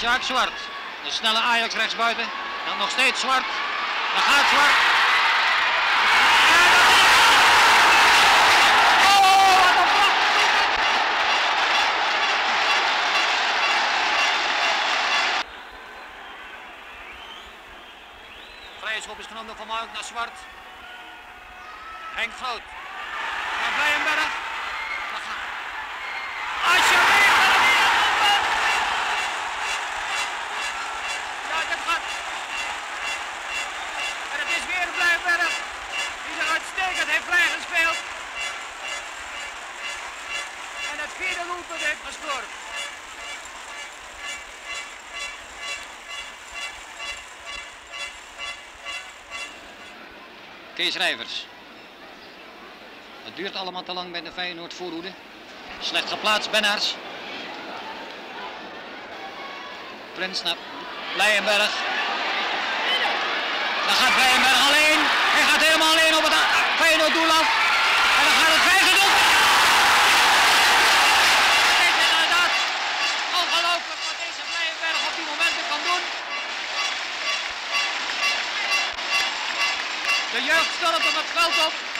Jacques Zwart. De snelle Ajax rechtsbuiten. Dan nog steeds Zwart. Dan gaat Zwart. Is- Oh, schop is genomen Van Mark naar Zwart. Henk Groot. Dan gaat... Alsjeblieft, wat een weer doelpunt! Ja, dat gaat. En het is weer Blijenberg. Die zich uitstekend heeft vrijgespeeld. En het vierde doelpunt heeft gescoord. Kees Rijvers. Het duurt allemaal te lang bij de Feyenoord voorhoede. Slecht geplaatst, Bennaars. Prins naar. Dan gaat Blijenberg alleen. Hij gaat helemaal alleen op het Feyenoord doel af. En dan gaat het vijfde doelpunt. Het is inderdaad ongelooflijk wat deze Blijenberg op die momenten kan doen. De jeugd stormt op het veld op.